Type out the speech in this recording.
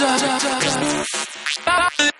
Da, da, da.